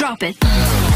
Drop it.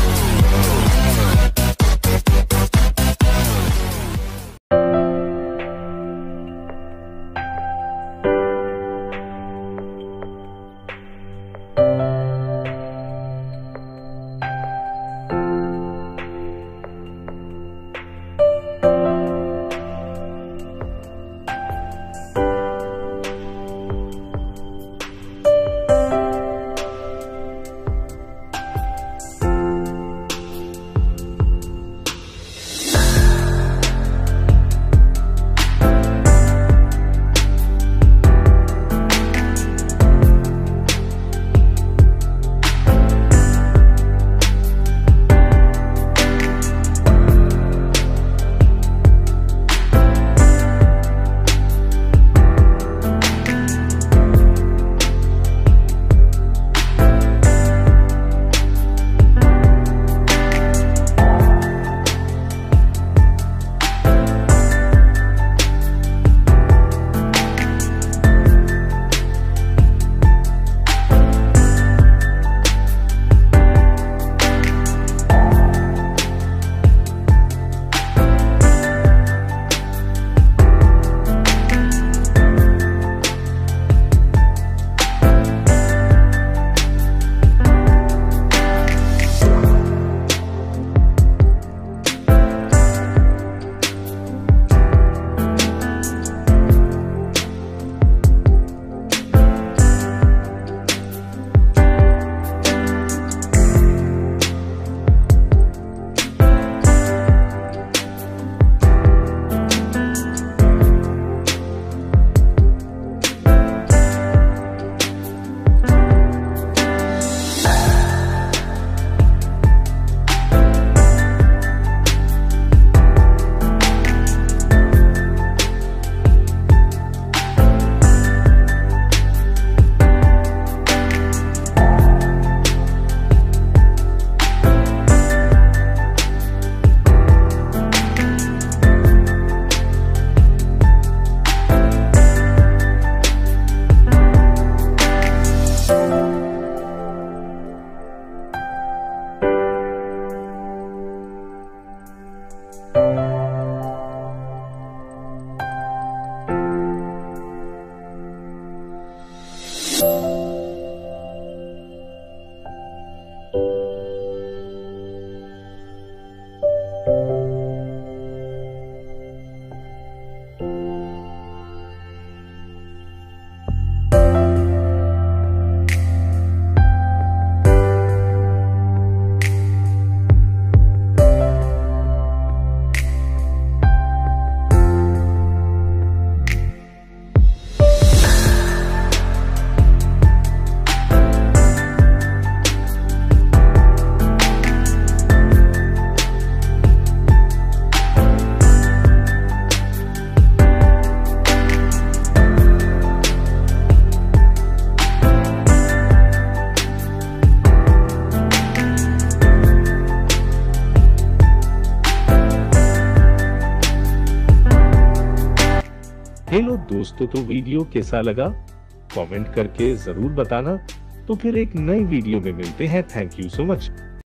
Hello दोस्तों तो video कैसा लगा? कमेंट करके ज़रूर बताना। तो फिर एक नई वीडियो में मिलते हैं। Thank you so much